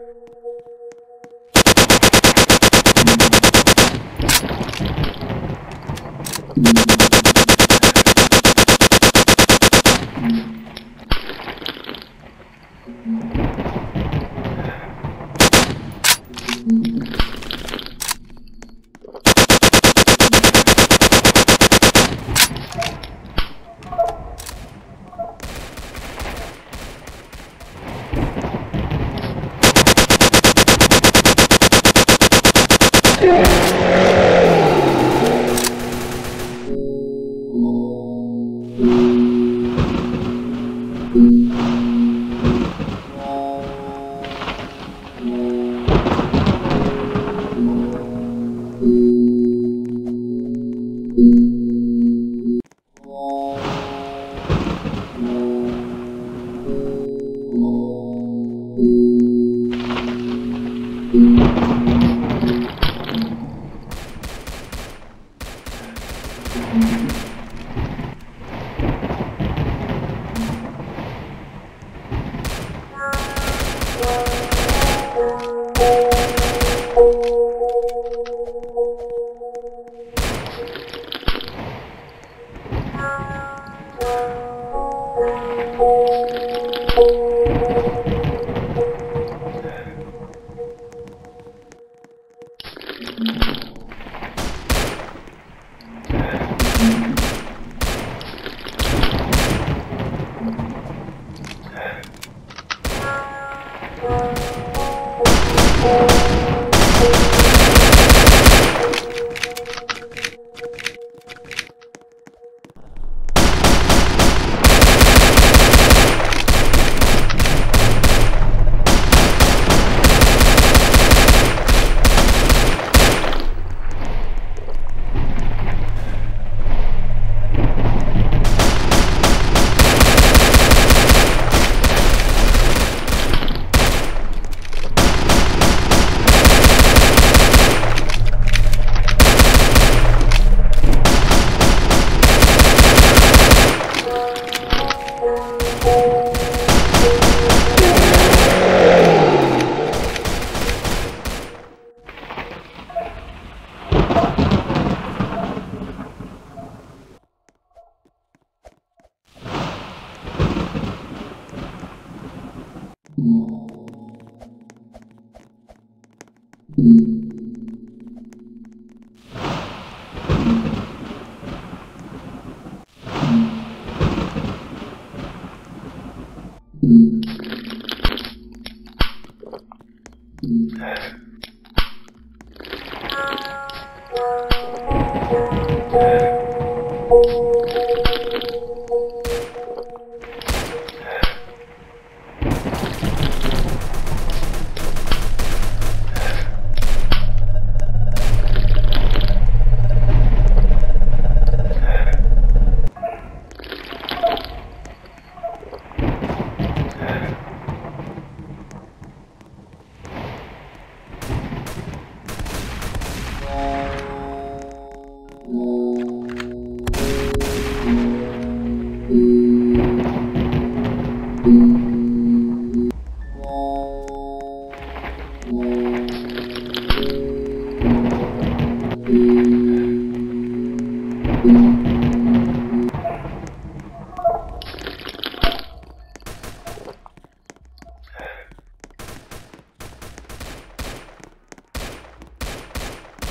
Thank you. Oh.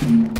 Thank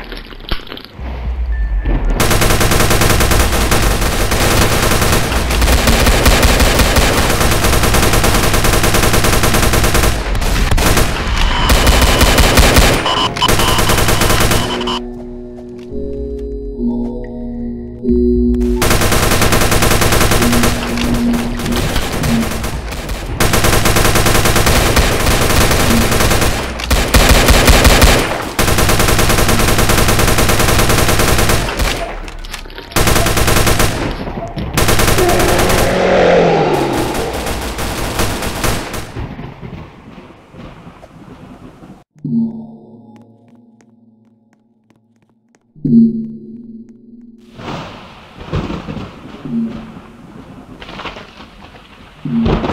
Mm-hmm.